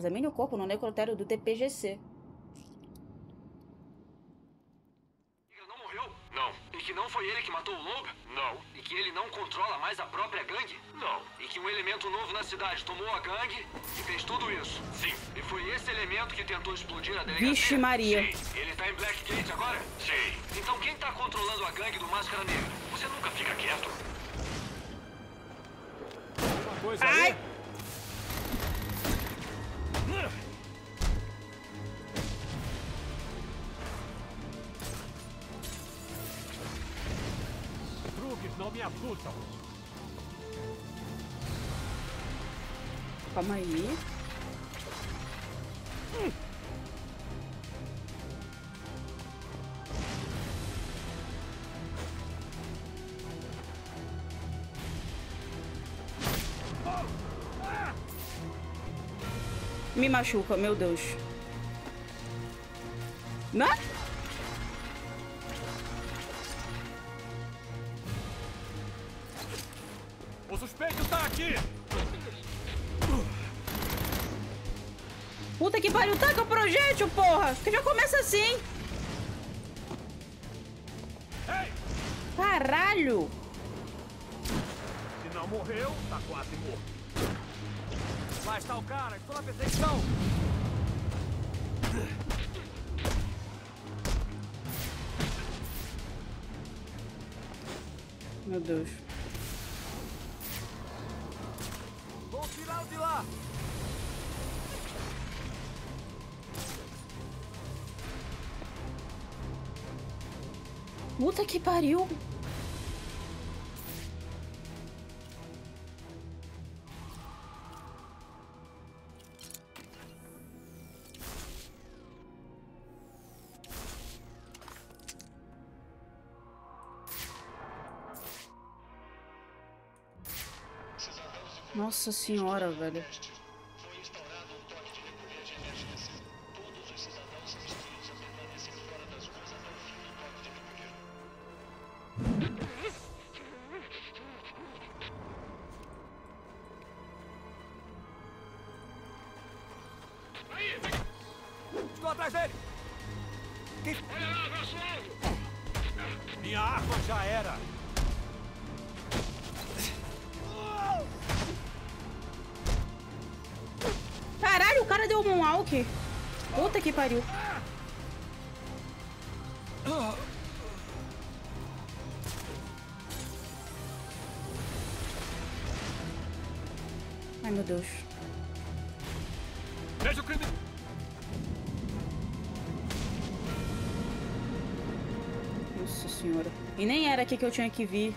Examine o corpo no necrotério do TPGC. Não morreu? Não. E que não foi ele que matou o Logan? Não. E que ele não controla mais a própria gangue? Não. E que um elemento novo na cidade tomou a gangue e fez tudo isso? Sim. E foi esse elemento que tentou explodir a delegacia? Vixe Maria. Sim. Ele tá em Blackgate agora? Sim. Então quem tá controlando a gangue do Máscara Negra? Você nunca fica quieto. Uma coisa Ai! ali. Não assustam. Calma aí. Me machuca, meu Deus. Né? Taca o projétil, porra! Que já começa assim. Ei! Caralho! Se não morreu, tá quase morto. Lá está o cara, estou na perseguição! Meu Deus. Puta que pariu! Nossa senhora, velho. Minha arma já era! Caralho, o cara deu um walk. Puta que pariu. Ai, meu Deus. Veja o crime! Senhora. E nem era aqui que eu tinha que vir.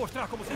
Mostrar como se...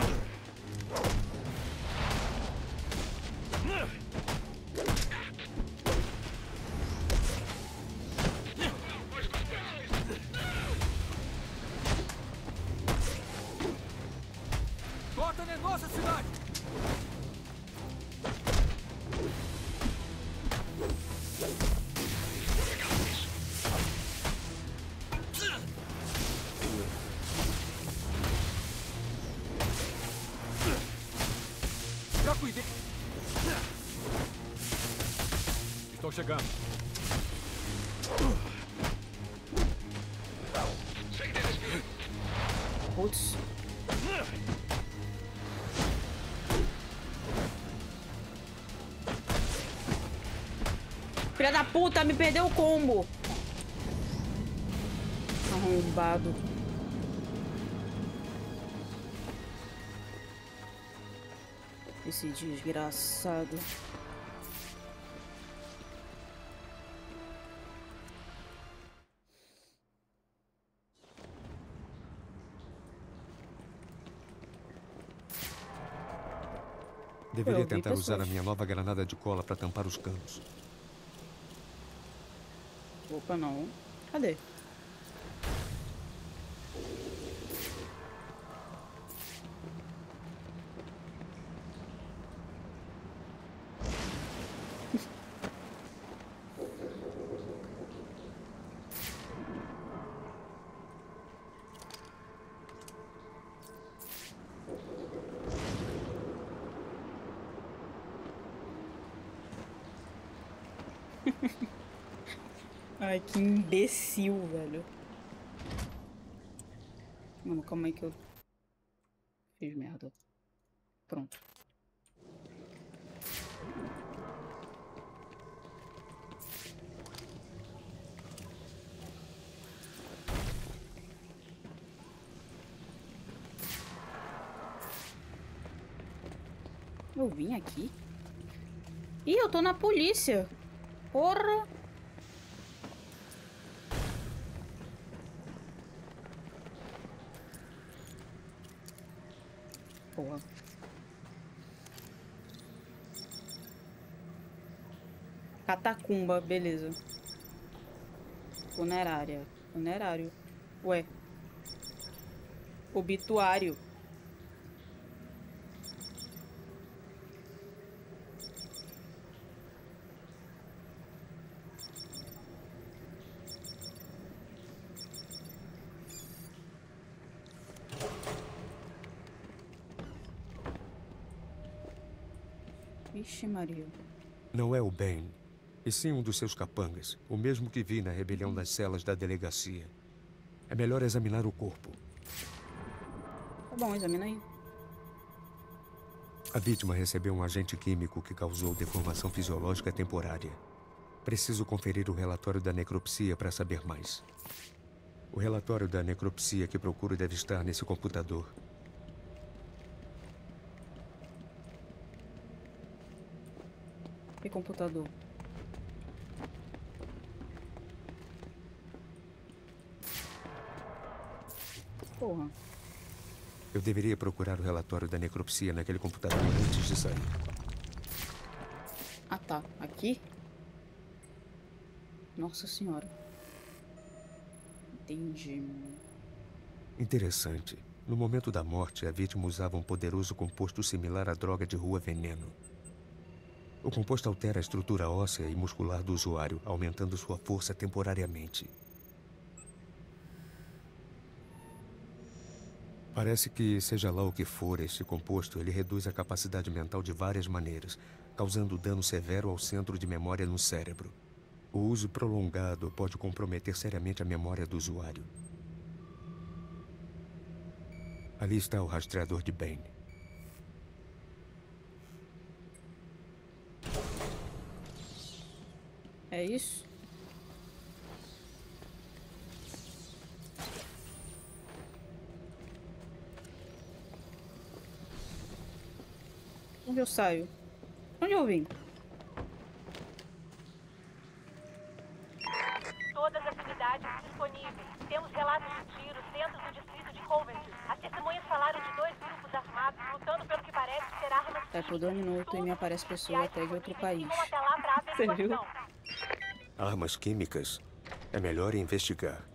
chegando. Putz. Filha da puta, me perdeu o combo. Arrombado. Esse desgraçado. Deveria tentar usar a minha nova granada de cola para tampar os canos. Opa, não. Cadê? Ai, que imbecil, velho. Mano, calma aí que eu fiz merda. Pronto. Eu vim aqui? Ih, eu tô na polícia. Porra. Porra. Catacumba, beleza. Funerária. Funerário. Ué. Obituário. Vixe, Maria. Não é o Ben, e sim um dos seus capangas, o mesmo que vi na rebelião nas celas da delegacia. É melhor examinar o corpo. Tá bom, examina aí. A vítima recebeu um agente químico que causou deformação fisiológica temporária. Preciso conferir o relatório da necropsia para saber mais. O relatório da necropsia que procuro deve estar nesse computador. Computador? Porra. Eu deveria procurar o relatório da necropsia naquele computador antes de sair. Ah tá, aqui? Nossa senhora. Entendi. Interessante. No momento da morte, a vítima usava um poderoso composto similar à droga de rua veneno. O composto altera a estrutura óssea e muscular do usuário, aumentando sua força temporariamente. Parece que, seja lá o que for este composto, ele reduz a capacidade mental de várias maneiras, causando dano severo ao centro de memória no cérebro. O uso prolongado pode comprometer seriamente a memória do usuário. Ali está o rastreador de Bane. Isso? Onde eu saio? Onde eu vim? Todas as unidades disponíveis. Temos relatos de tiros dentro do distrito de Coventry. As testemunhas falaram de dois grupos armados lutando pelo que parece ser armas Tá por dois minutos e me aparece pessoa até de outro país. Você viu? Armas químicas? É melhor investigar.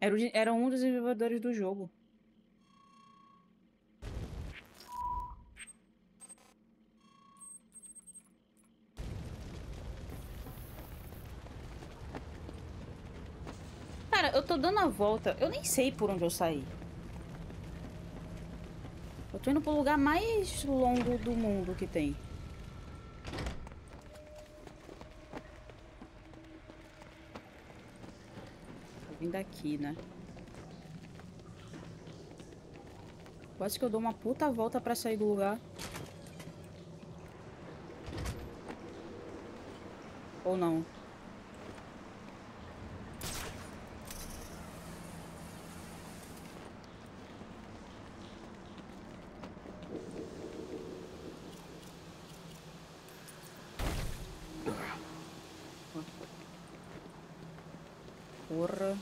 Era um dos desenvolvedores do jogo. Cara, eu tô dando a volta. Eu nem sei por onde eu saí. Tô indo pro lugar mais longo do mundo que tem. Eu vim daqui, né? Quase que eu dou uma puta volta pra sair do lugar. Ou não.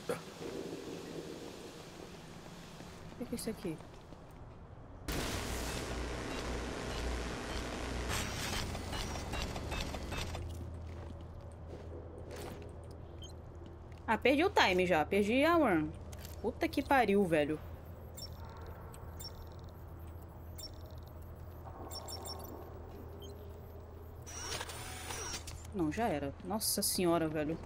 Tá. O que é isso aqui? Ah, perdi o time já. Perdi a one. Puta que pariu, velho. Não, já era. Nossa senhora, velho.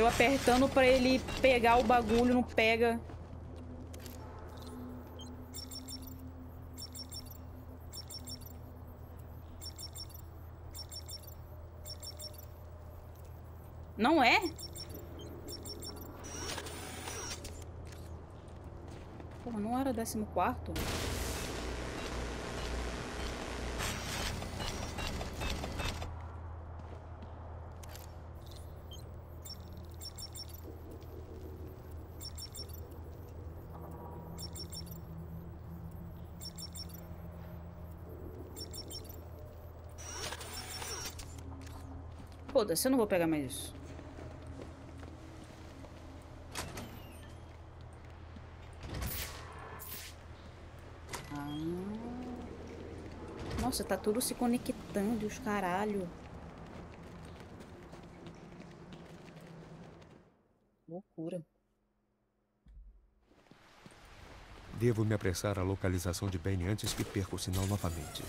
Eu apertando pra ele pegar o bagulho, não pega. Não é? Porra, não era décimo quarto? Foda-se, eu não vou pegar mais isso. Ah. Nossa, tá tudo se conectando, os caralho. Loucura. Devo me apressar à localização de Benny antes que perca o sinal novamente.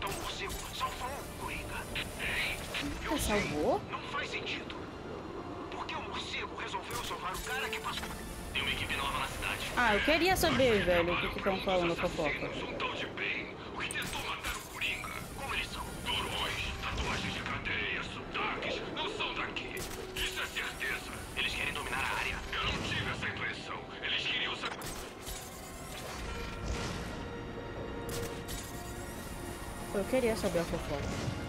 Tal morcego salvou o Coringa. Eu Ah, sei, salvou? Não faz sentido. Por que o morcego resolveu salvar o cara que passou? Tem uma equipe nova na cidade. Ah, eu queria saber, velho, o que que estão falando, fofoca. Um tal de Bane, Eu queria saber a fofoca.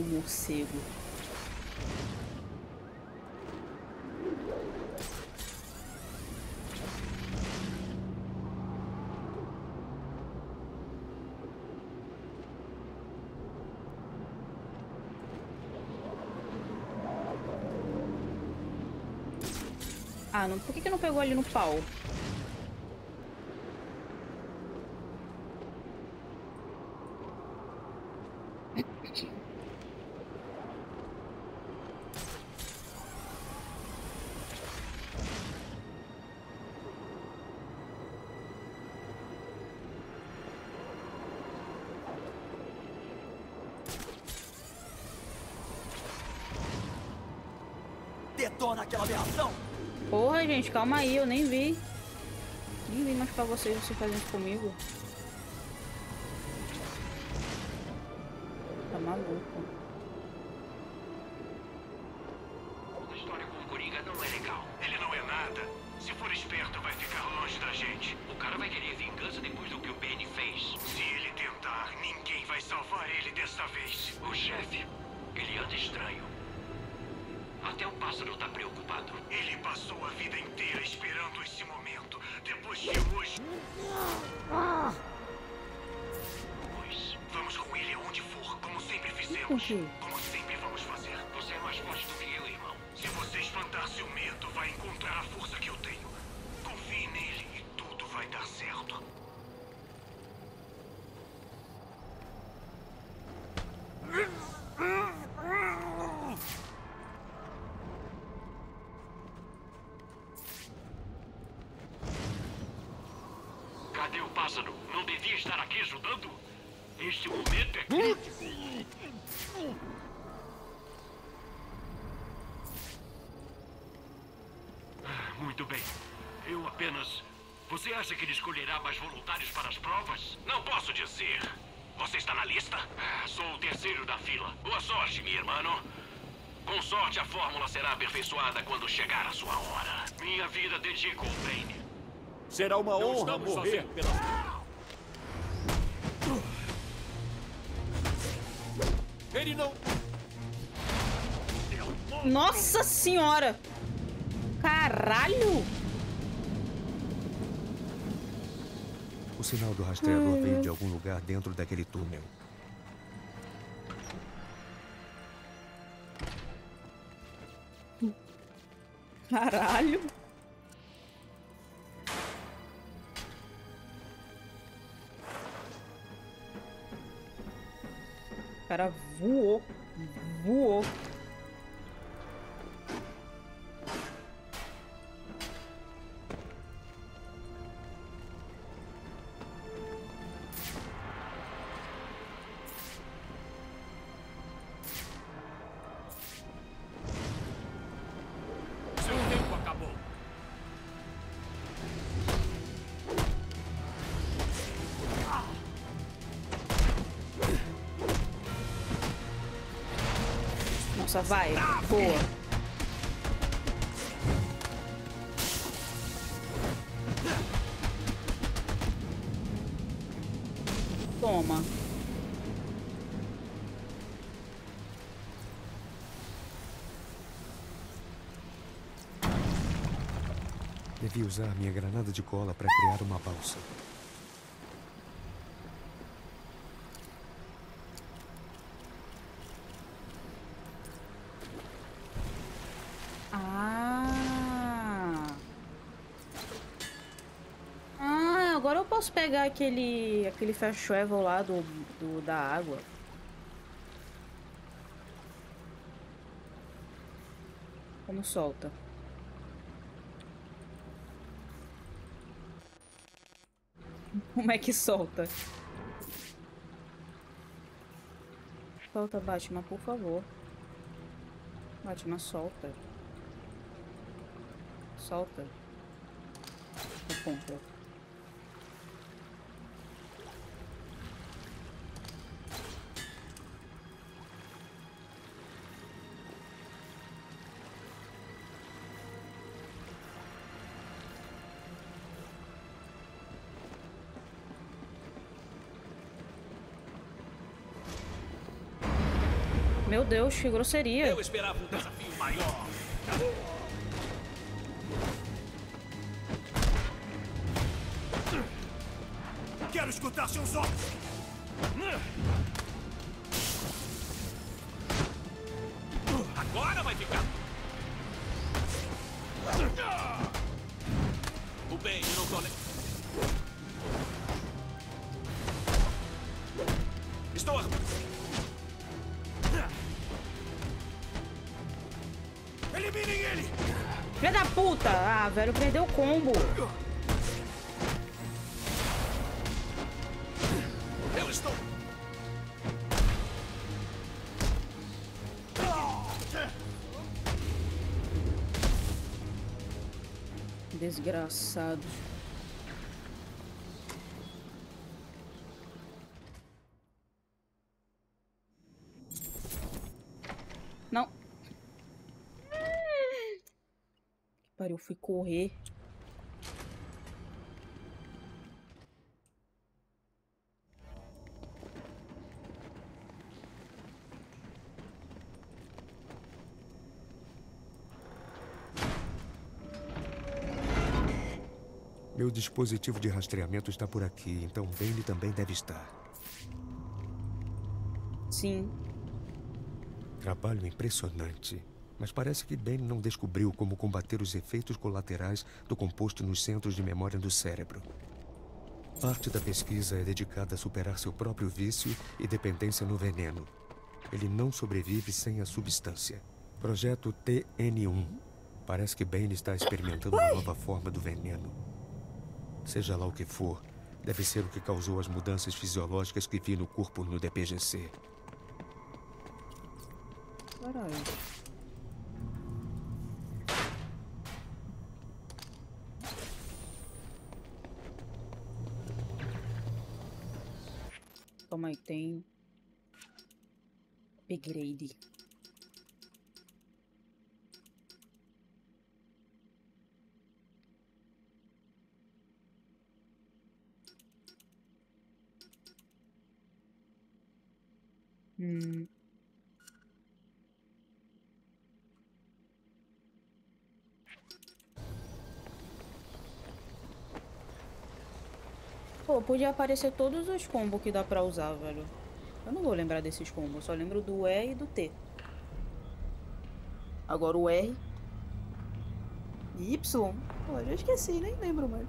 Morcego. Ah, não, por que, que não pegou ali no pau? Porra, gente, calma aí, eu nem vi. Nem vi mais pra vocês, vocês fazendo comigo. Tá maluco. Cadê o pássaro? Não devia estar aqui ajudando? Este momento é crítico. apenas. Você acha que ele escolherá mais voluntários para as provas? Não posso dizer. Você está na lista? Ah, Sou o terceiro da fila. Boa sorte, meu irmão. Com sorte, a fórmula será aperfeiçoada quando chegar a sua hora. Minha vida dedico ao Bane. Será uma honra estamos morrer pela... Nossa senhora! Caralho! O sinal do rastreador veio de algum lugar dentro daquele túnel. Caralho! O cara voou. Voou. Nossa, vai. Boa. Toma. Devia usar minha granada de cola para criar uma balsa. Posso pegar aquele aquele fast travel lá do, do da água. Como solta? Como é que solta? Solta, Batman, por favor. Batman, solta. Solta. Meu Deus, que grosseria. Eu esperava um desafio maior. Quero escutar seus olhos. Agora vai ficar. O bem, não nem... Estou... Eliminem Filha da puta! Ah, velho, perdeu o combo. Eu estou... Desgraçado. Pariu, fui correr. Meu dispositivo de rastreamento está por aqui, então Bane também deve estar. Sim. Trabalho impressionante. Mas parece que Bane não descobriu como combater os efeitos colaterais do composto nos centros de memória do cérebro. Parte da pesquisa é dedicada a superar seu próprio vício e dependência no veneno. Ele não sobrevive sem a substância. Projeto TN1. Parece que Bane está experimentando uma nova forma do veneno. Seja lá o que for, deve ser o que causou as mudanças fisiológicas que vi no corpo no DPGC. Caralho. Calma aí. Tem. Upgrade. Hum. Pô, podia aparecer todos os combos que dá pra usar, velho. Eu não vou lembrar desses combos, só lembro do E e do T. Agora o R. Y. Pô, já esqueci, nem lembro mais.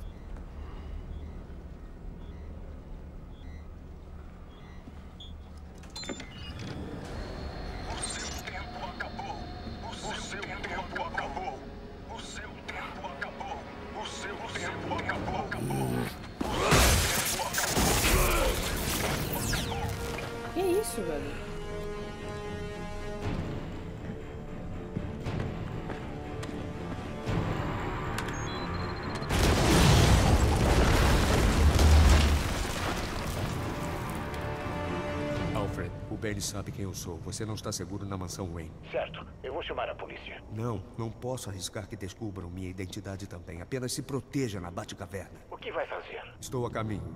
Benny sabe quem eu sou. Você não está seguro na mansão Wayne. Certo, eu vou chamar a polícia. Não, não posso arriscar que descubram minha identidade também. Apenas se proteja na Batcaverna. O que vai fazer? Estou a caminho.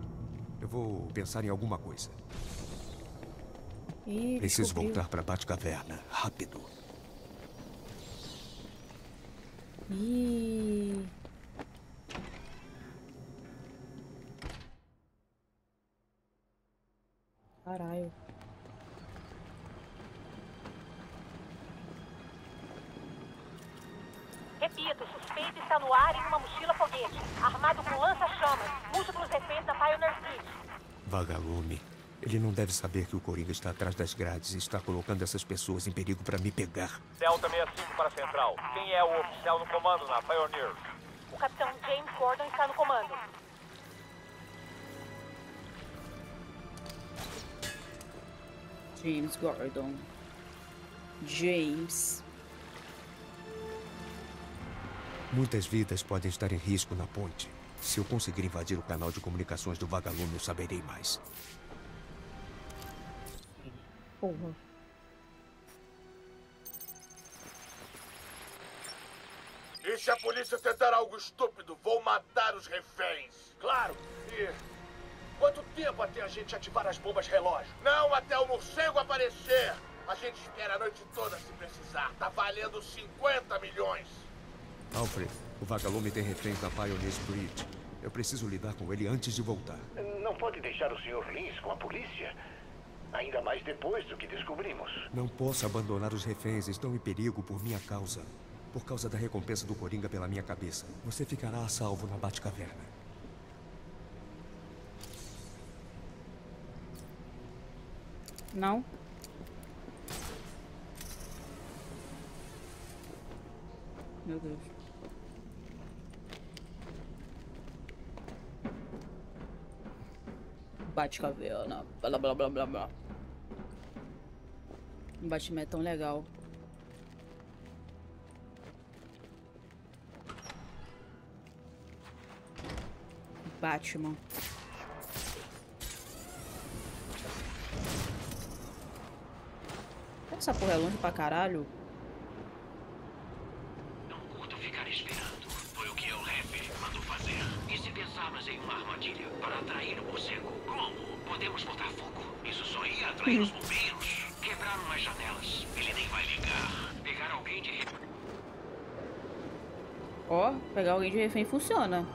Eu vou pensar em alguma coisa. Ih, Preciso descobriu. voltar para Batcaverna. Rápido. Ih. Caralho. Repito, o suspeito está no ar em uma mochila foguete, armado com lança-chamas, múltiplos reféns da Pioneer Street. Vagalume. Ele não deve saber que o Coringa está atrás das grades e está colocando essas pessoas em perigo para me pegar. Delta 65 para a central. Quem é o oficial no comando na Pioneer? O capitão James Gordon está no comando. James Gordon. James. Muitas vidas podem estar em risco na ponte. Se eu conseguir invadir o canal de comunicações do vagalume, eu saberei mais. Porra. E se a polícia tentar algo estúpido, vou matar os reféns. Claro. E quanto tempo até a gente ativar as bombas relógio? Não até o morcego aparecer. A gente espera a noite toda se precisar. Tá valendo 50 milhões. Alfred, o vagalume tem reféns na Pioneer Street. Eu preciso lidar com ele antes de voltar. Não pode deixar o Sr. Lins com a polícia. Ainda mais depois do que descobrimos. Não posso abandonar os reféns. Estão em perigo por minha causa. Por causa da recompensa do Coringa pela minha cabeça. Você ficará a salvo na Batcaverna. Não? Meu Deus. Batcaverna. Blá blá blá blá blá. O Batman é tão legal. Batman. Essa porra é longe pra caralho. Ó, pegar alguém de refém funciona.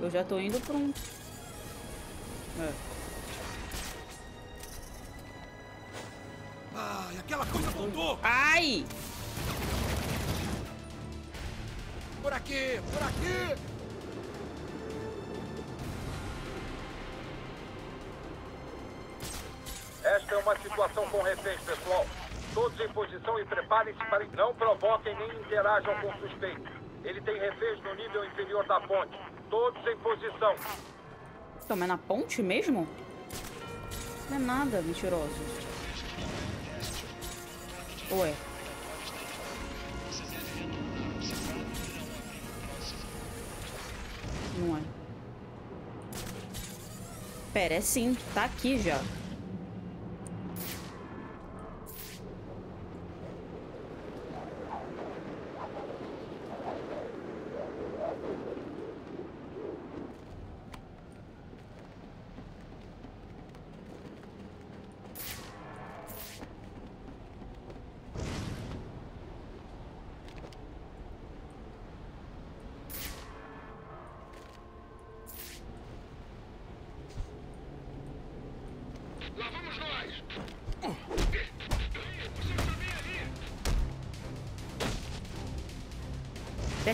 Eu já tô indo pra um. É. Ai, aquela coisa voltou! Ai! Por aqui, por aqui! Esta é uma situação com reféns, pessoal. Todos em posição e preparem-se para... Não provoquem nem interajam com o suspeito. Ele tem reféns no nível inferior da ponte. Todos em posição. Então, mas na ponte mesmo? Não é nada, mentirosos. Ué. Não é. Pera, é sim. Tá aqui já.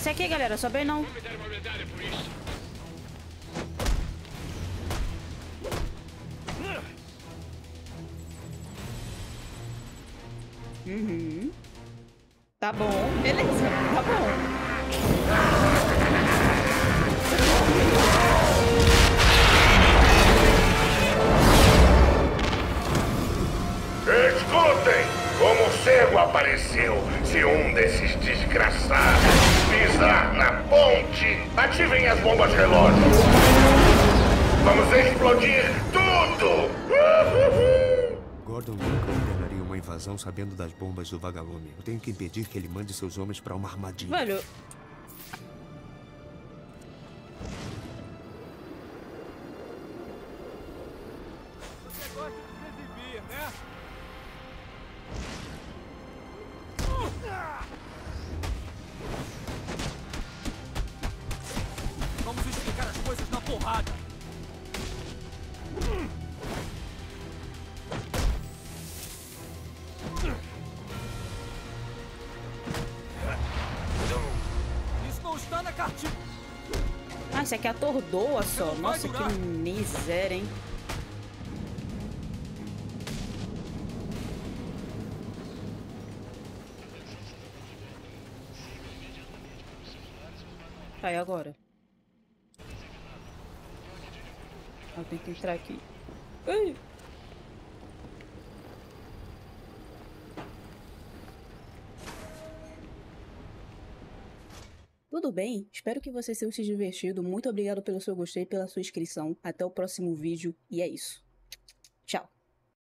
Desce aqui, galera. Sobe não. Uhum. Tá bom. Beleza. Tá bom. Apareceu, se um desses desgraçados pisar na ponte, ativem as bombas relógio. Vamos explodir tudo! Gordon nunca ordenaria uma invasão sabendo das bombas do vagalume. Eu tenho que impedir que ele mande seus homens para uma armadilha. Velho. Porrada. Isso não está na cartilha. Ah, isso aqui atordoa só. Nossa, que miséria, hein? Tá, e agora? Tenho que entrar aqui. Ai! Tudo bem? Espero que vocês tenham se divertido. Muito obrigado pelo seu gostei e pela sua inscrição. Até o próximo vídeo e é isso.